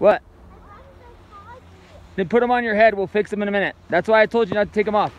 What? Then put them on your head. We'll fix them in a minute. That's why I told you not to take them off.